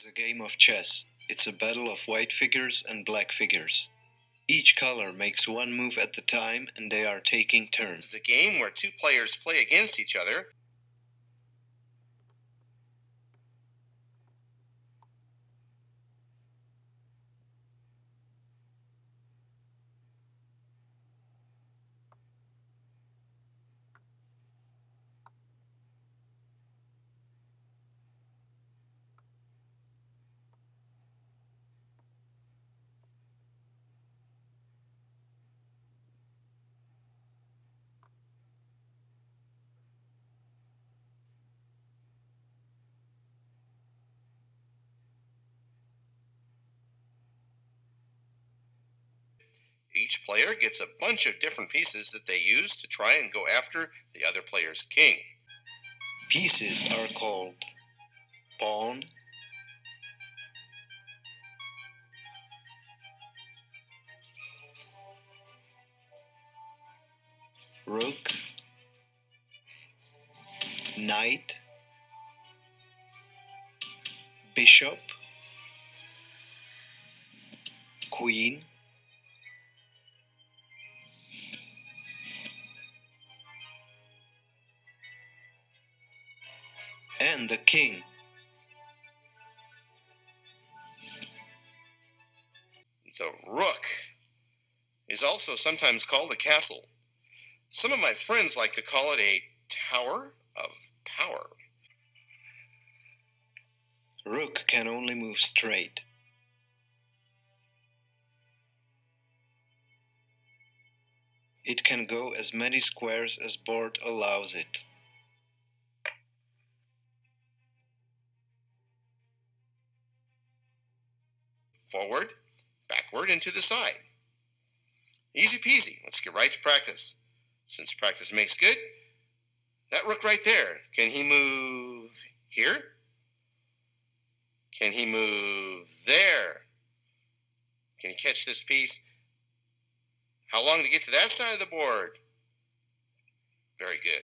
is a game of chess. It's a battle of white figures and black figures. Each color makes one move at the time and they are taking turns. It's a game where two players play against each other. Each player gets a bunch of different pieces that they use to try and go after the other player's king. Pieces are called pawn, rook, knight, bishop, queen, and the king. The rook is also sometimes called a castle. Some of my friends like to call it a tower of power. Rook can only move straight. It can go as many squares as board allows it. Forward, backward, and to the side. Easy peasy. Let's get right to practice. Since practice makes good, that rook right there, can he move here? Can he move there? Can he catch this piece? How long to get to that side of the board? Very good.